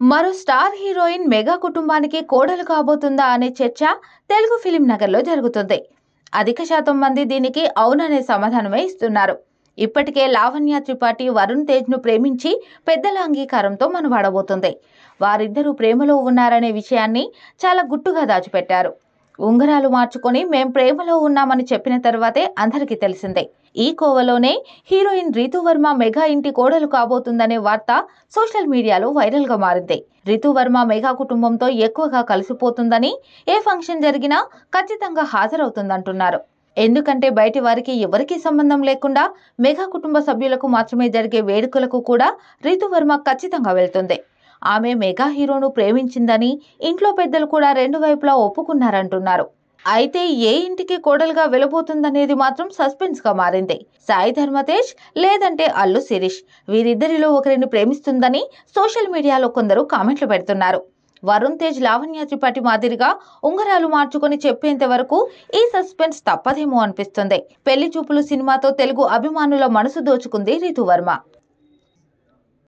మరో star heroine mega కుటుంబానికి కోడలు కాబోతుందా అనే చర్చ తెలుగు ఫిలిం నగర్లో జరుగుతుంది. అధిక శాతం మంది దీనికి అవుననే సమాధానమే ఇస్తున్నారు. ఇప్పటికే లావణ్య త్రిపాఠి వరుణ్ తేజ్ను ప్రేమించి పెద్దల అంగీకారంతో మనవాడబోతుంది. వారిద్దరూ ప్రేమలో ఉన్నారనే విషయాన్ని చాలా గుట్టుగా దాచిపెట్టారు. ఉంగరాలు మార్చుకొని మేం ప్రేమలో ఉన్నామని చెప్పిన తర్వాతే అందరికీ తెలిసిందే. ఈ కోవలోనే హీరోయిన్ రితువర్మ మెగా ఇంటి కోడలు కాబోతుందనే వార్త సోషల్ మీడియాలో వైరల్గా మారింది. రితువర్మ మెగా కుటుంబంతో ఎక్కువగా కలిసిపోతుందని ఏ ఫంక్షన్ జరిగినా ఖచ్చితంగా హాజరవుతుందంటున్నారు. ఎందుకంటే బయటి వారికి ఎవరికీ సంబంధం లేకుండా మెగా కుటుంబ సభ్యులకు మాత్రమే జరిగే వేడుకలకు కూడా రితువర్మ ఖచ్చితంగా వెళ్తుంది. ఆమె మెగా హీరోను ప్రేమించిందని ఇంట్లో పెద్దలు కూడా రెండు వైపులా ఒప్పుకున్నారంటున్నారు. అయితే ఏ ఇంటికి కోడలుగా వెళ్ళబోతుందనేది మాత్రం సస్పెన్స్గా మారింది. సాయి ధర్మతేజ్ లేదంటే అల్లు శిరీష్. వీరిద్దరిలో ఒకరిని ప్రేమిస్తుందని సోషల్ మీడియాలో కొందరు కామెంట్లు పెడుతున్నారు. వరుణ్ తేజ్ లావణ్య త్రిపాఠి మాదిరిగా ఉంగరాలు మార్చుకొని చెప్పేంత వరకు ఈ సస్పెన్స్ తప్పదేమో అనిపిస్తుంది. పెళ్ళి చూపులు సినిమాతో తెలుగు అభిమానుల మనసు దోచుకుంది రితువర్మ